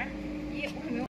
there.